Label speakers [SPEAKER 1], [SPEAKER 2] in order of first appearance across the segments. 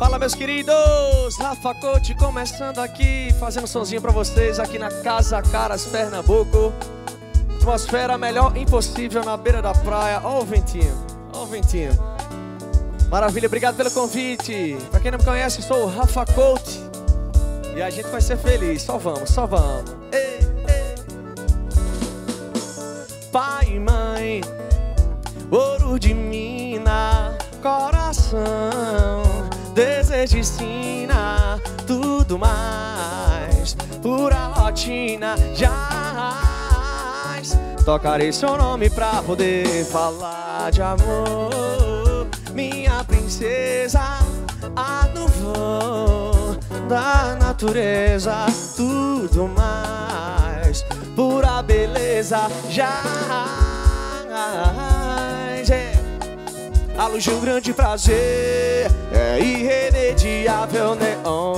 [SPEAKER 1] Fala, meus queridos! Rafa Coach começando aqui, fazendo somzinho pra vocês aqui na Casa Caras, Pernambuco. Atmosfera melhor impossível na beira da praia. Ó o ventinho, ó o ventinho. Maravilha, obrigado pelo convite. Pra quem não me conhece, sou o Rafa Coach. E a gente vai ser feliz. Só vamos, só vamos. Ei, ei. Pai e mãe, ouro de mina, coração, ensina tudo mais. Pura rotina, jamais tocarei seu nome pra poder falar de amor. Minha princesa, a voo da natureza, tudo mais. Pura beleza, jamais. É. A luz de um grande prazer é irremediável neon.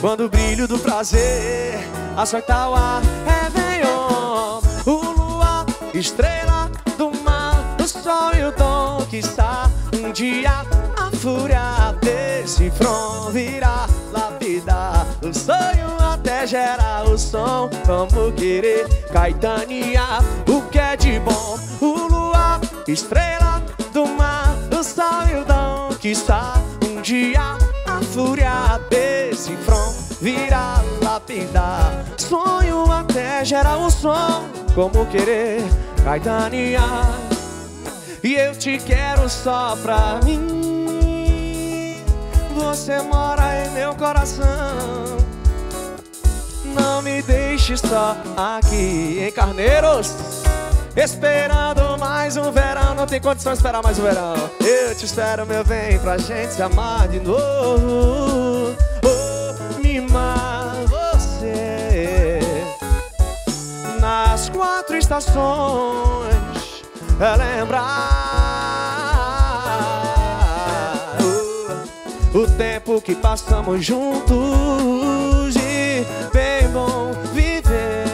[SPEAKER 1] Quando o brilho do prazer açoita o ar, Réveillon. O luar, estrela do mar, o sol e o dom que está um dia a fúria desse front virá lapidar. O sonho até gera o som, como querer caetanear o que é de bom. O luar, estrela do mar, o sol e o dom que está um dia a fúria desse front virá lapidar. Sonho até gera o som, como querer caetanear. E eu te quero só pra mim. Você mora em meu coração. Não me deixe só aqui em Carneiros. Esperando mais um verão, não tem condição de esperar mais um verão. Eu te espero, meu bem, pra gente se amar de novo. Oh, mimar você nas quatro estações. É lembrar o tempo que passamos juntos e bem bom viver.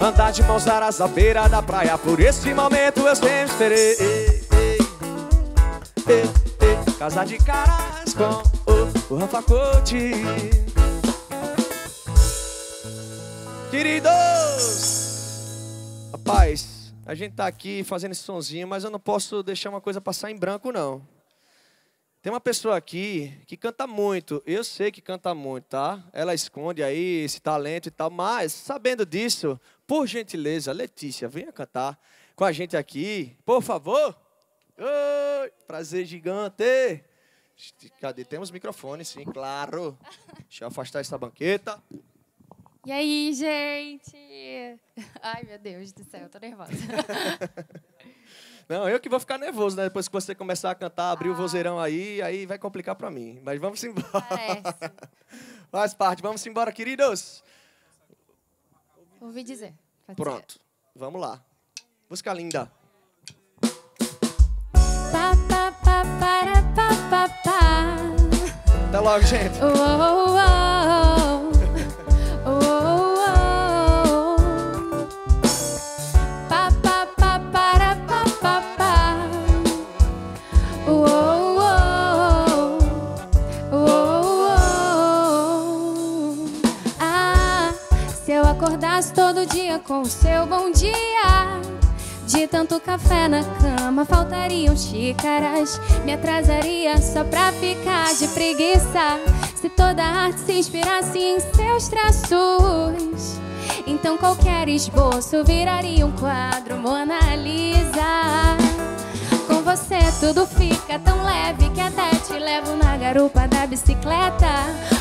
[SPEAKER 1] Andar de mãos dadas à beira da praia Por esse momento eu sempre esperei ei, ei, ei, ei. Casa de caras com o, o Rafa Coach Queridos Rapaz, a gente tá aqui fazendo esse sonzinho Mas eu não posso deixar uma coisa passar em branco não tem uma pessoa aqui que canta muito. Eu sei que canta muito, tá? Ela esconde aí esse talento e tal, mas sabendo disso, por gentileza, Letícia, venha cantar com a gente aqui, por favor. Oi, prazer gigante. Cadê? Temos microfone, sim, claro. Deixa eu afastar essa banqueta.
[SPEAKER 2] E aí, gente? Ai, meu Deus do céu, tô nervosa.
[SPEAKER 1] Não, eu que vou ficar nervoso, né? Depois que você começar a cantar, abrir o vozeirão aí, aí vai complicar pra mim. Mas vamos embora.
[SPEAKER 2] Parece.
[SPEAKER 1] Faz parte. Vamos embora, queridos.
[SPEAKER 2] Ouvi dizer.
[SPEAKER 1] Pronto. Vamos lá. Música linda.
[SPEAKER 2] Pá, pá, pá, para, pá, pá, pá.
[SPEAKER 1] Até logo, gente.
[SPEAKER 2] Oh, oh, oh. Acordasse todo dia com o seu bom dia. De tanto café na cama, faltariam xícaras. Me atrasaria só pra ficar de preguiça. Se toda arte se inspirasse em seus traços, então qualquer esboço viraria um quadro Mona Lisa. Você tudo fica tão leve que até te levo na garupa da bicicleta.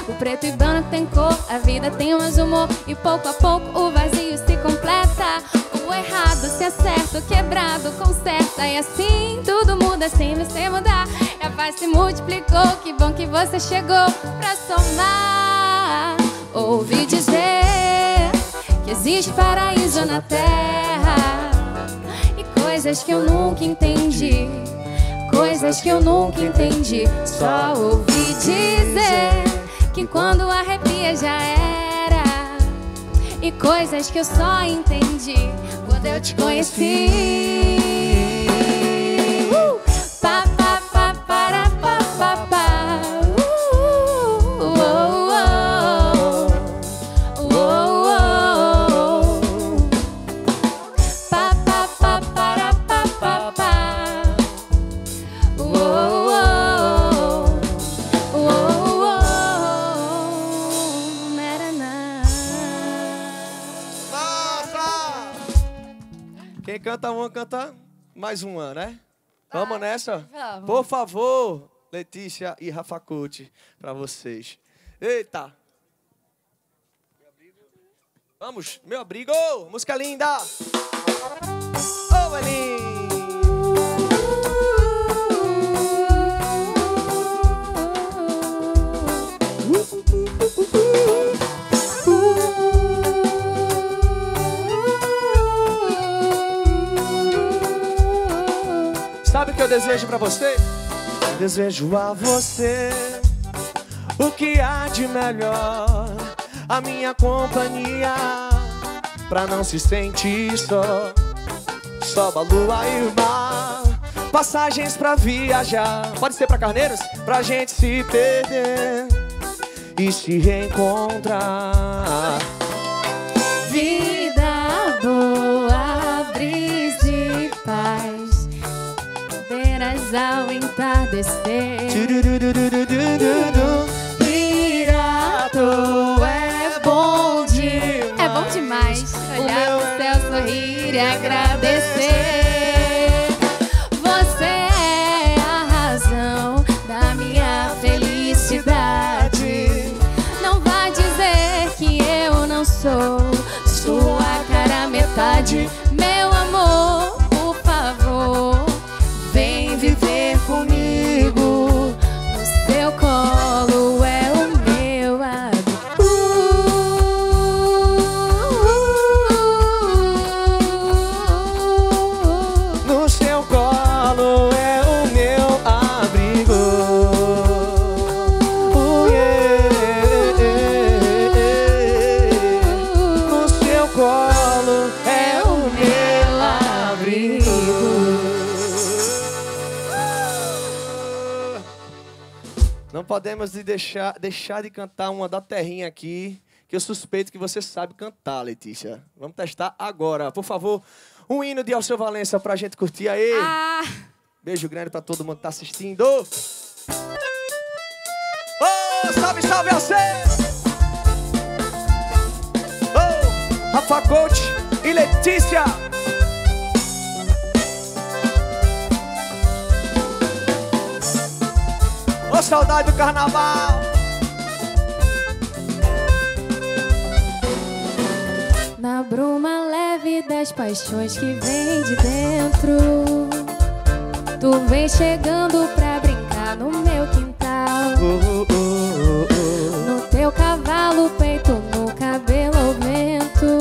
[SPEAKER 2] O preto e branco tem cor, a vida tem mais humor e pouco a pouco o vazio se completa. O errado se acerta, o quebrado conserta e assim tudo muda sem você mudar. E a paz se multiplicou, que bom que você chegou pra somar. Ouvi dizer que existe paraíso na terra coisas que eu nunca entendi. Coisas que eu nunca entendi. Só ouvi dizer que quando arrepia já era. E coisas que eu só entendi quando eu te conheci.
[SPEAKER 1] Quem canta uma, canta mais uma, né? Vamos nessa?
[SPEAKER 2] Vamos.
[SPEAKER 1] Por favor, Letícia e Rafa Coach, pra vocês. Eita! Vamos, meu abrigo! Música linda! Desejo pra você? Desejo a você o que há de melhor, a minha companhia, pra não se sentir só. Soba lua e mar, passagens pra viajar. Pode ser pra Carneiros? Pra gente se perder e se reencontrar.
[SPEAKER 2] Vida à toa é bom demais. É bom demais olhar pro céu, sorrir e agradecer. Você é a razão da minha felicidade. Não vai dizer que eu não sou sua cara metade.
[SPEAKER 1] Podemos de deixar, deixar de cantar uma da terrinha aqui, que eu suspeito que você sabe cantar, Letícia. Vamos testar agora. Por favor, um hino de Alceu Valença pra gente curtir aí.
[SPEAKER 2] Ah,
[SPEAKER 1] Beijo grande pra todo mundo que tá assistindo. Oh, salve, salve você! Oh, Rafa Coach e Letícia. Saudade do carnaval.
[SPEAKER 2] na bruma leve das paixões que vem de dentro. Tu vem chegando pra brincar no meu quintal.
[SPEAKER 1] Oh, oh, oh, oh,
[SPEAKER 2] No teu cavalo, peito no cabelo ao vento.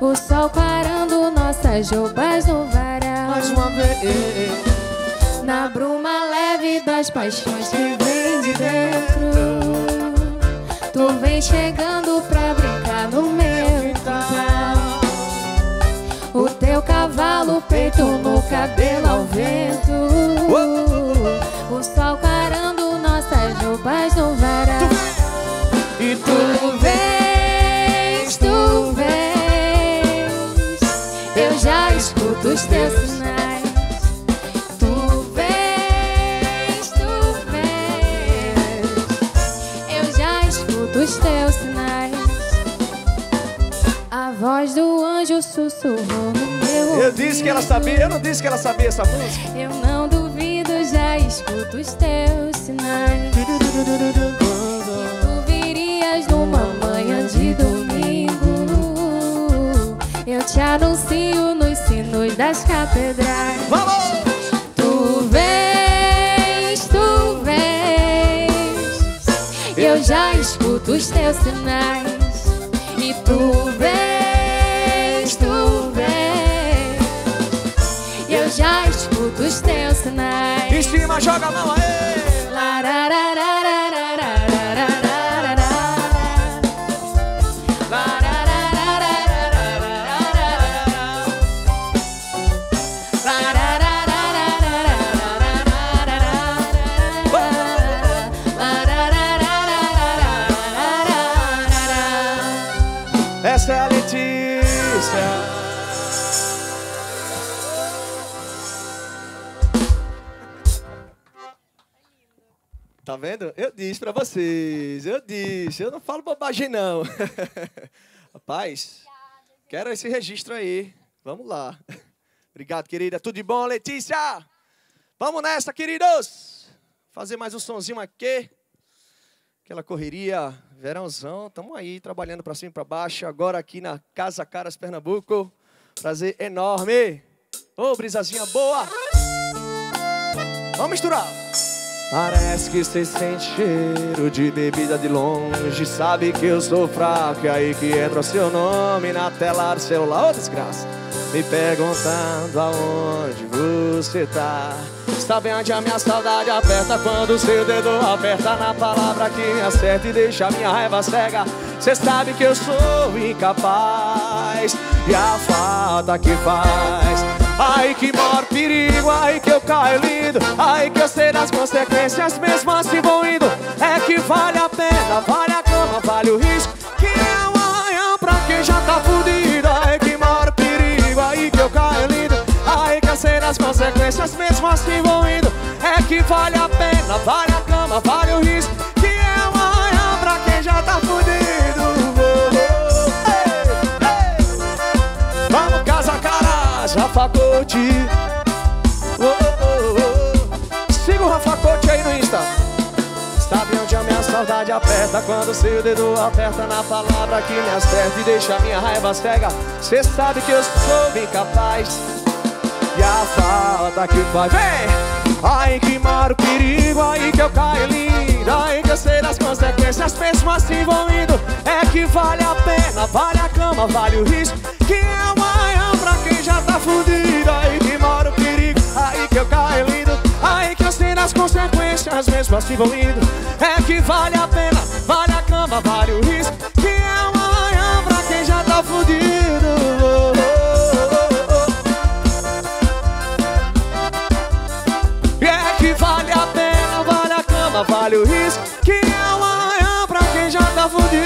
[SPEAKER 2] O sol clarando nossas roupas no varal.
[SPEAKER 1] Mais uma vez.
[SPEAKER 2] Na bruma leve das paixões que vem de dentro. Tu vem chegando pra brincar no meu quintal. O teu cavalo, peito no cabelo ao vento. O sol clarando nossas roupas no varal.
[SPEAKER 1] E
[SPEAKER 2] Tu vens, tu vens. Eu já escuto os teus anjo sussurrou no meu
[SPEAKER 1] Eu disse que ela sabia, eu não disse que ela sabia essa música.
[SPEAKER 2] Eu não duvido, já escuto os teus sinais. Tu virias numa manhã de domingo. Eu te anuncio nos sinos das catedrais.
[SPEAKER 1] Vamos!
[SPEAKER 2] Tu vens, tu vens. Eu já escuto os teus sinais. E tu vens, já escuto os teus sinais.
[SPEAKER 1] Em cima, joga a mão aí! É Tá vendo? Eu disse pra vocês, eu disse, eu não falo bobagem não. Rapaz, quero esse registro aí. Vamos lá. Obrigado, querida. Tudo de bom, Letícia? Vamos nessa, queridos. Fazer mais um sonzinho aqui. Aquela correria, verãozão. Estamos aí trabalhando para cima e para baixo. Agora aqui na Casa Caras Pernambuco. Prazer enorme. Ô, oh, brisazinha boa. Vamos misturar. Parece que cê sente cheiro de bebida de longe. Sabe que eu sou fraco, e aí que entra o seu nome na tela do celular Ô oh, desgraça, me perguntando aonde você tá. Sabe onde a minha saudade aperta quando seu dedo aperta Na palavra que me acerta e deixa minha raiva cega. Cê sabe que eu sou incapaz E a falta que faz Ai que maior perigo, ai que eu caio lindo. Ai que eu sei das consequências mesmo assim vou indo. É que vale a pena, vale a cama, vale o risco. Que é amanhã pra quem já tá fudido. Ai que maior perigo, ai que eu caio lindo. Ai que eu sei das consequências mesmo assim vou indo. É que vale a pena, vale a cama, vale o risco. Que é amanhã pra quem já tá fudido Coach. Oh, oh, oh, Siga o Rafa Coach aí no Insta. Sabe onde a minha saudade aperta Quando seu dedo aperta na palavra que me acerta E deixa minha raiva cega Cê sabe que eu sou incapaz E a falta que faz Vem! Ai que moro perigo, aí que eu caio lindo Aí que eu sei das consequências, mesmo assim vou indo É que vale a pena, vale a cama, vale o risco tá fudido Aí que mora o perigo, aí que eu caio lindo Aí que eu sei das consequências, mesmo assim vou indo. É que vale a pena, vale a cama, vale o risco Que é amanhã pra quem já tá fudido. É que vale a pena, vale a cama, vale o risco Que é amanhã pra quem já tá fudido.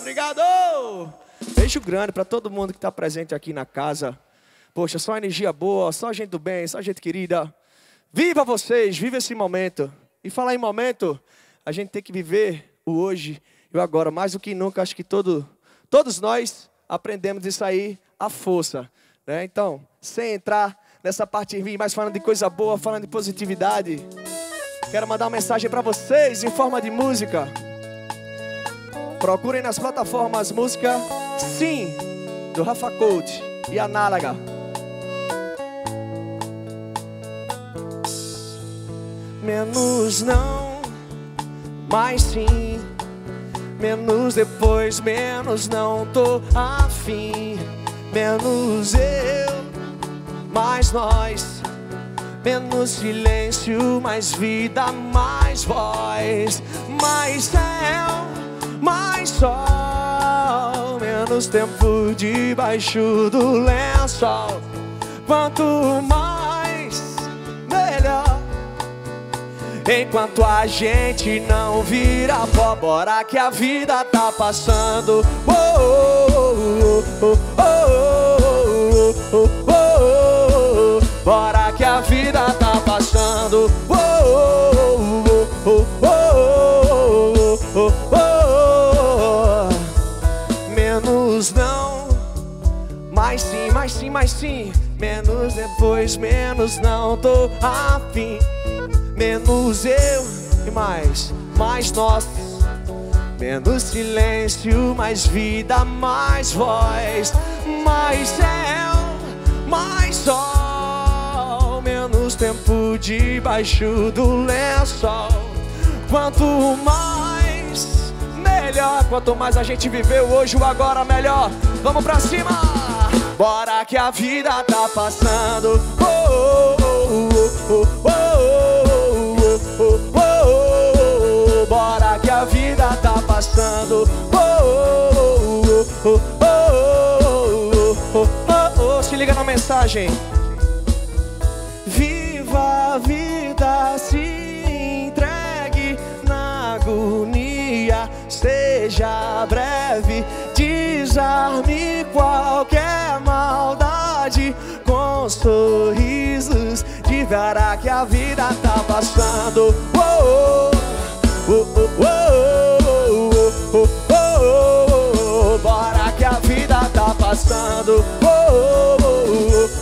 [SPEAKER 1] Obrigado! Beijo grande para todo mundo que está presente aqui na casa. Poxa, só energia boa, só gente do bem, só gente querida. Viva vocês, viva esse momento. E falar em momento, a gente tem que viver o hoje e o agora. Mais do que nunca, acho que todo, todos nós aprendemos isso aí à força. Né? Então, sem entrar nessa parte ruim, mas falando de coisa boa, falando de positividade, quero mandar uma mensagem para vocês em forma de música. Procurem nas plataformas música Sim, do Rafa Coach e Análaga. Menos não, mais sim. Menos depois, menos não tô afim. Menos eu, mais nós. Menos silêncio, mais vida, mais voz. Mais céu, mais sol. Menos tempo debaixo do lençol. Quanto mais, melhor. Enquanto a gente não vira pó, bora que a vida tá passando. Oh, oh, oh, oh, oh, oh, oh, Bora que a vida tá mais sim, mais sim. Menos depois, menos não tô afim menos eu e mais, mais nós. Menos silêncio, mais vida, mais voz, mais céu, mais sol, menos tempo debaixo do lençol. Quanto mais, melhor. Quanto mais a gente viveu hoje, o agora melhor. Vamos pra cima! Bora que a vida tá passando. Bora que a vida tá passando. Se liga na mensagem. Viva a vida, se entregue na agonia, seja breve, desarme qualquer sorrisos verá que a vida tá passando. Oh, oh, oh, oh, oh, oh, oh, Bora que a vida tá passando. oh,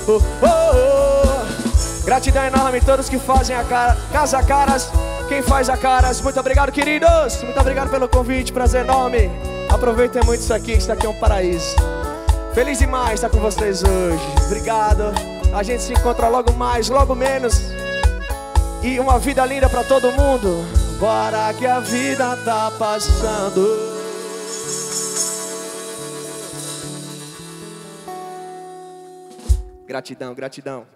[SPEAKER 1] oh, oh. Gratidão enorme a todos que fazem a cara, Casa Caras. Quem faz a Caras, muito obrigado, queridos. Muito obrigado pelo convite, prazer enorme. Aproveitem muito isso aqui, isso aqui é um paraíso. Feliz demais estar com vocês hoje. Obrigado. A gente se encontra logo mais, logo menos. E uma vida linda para todo mundo. Bora que a vida tá passando. Gratidão, gratidão.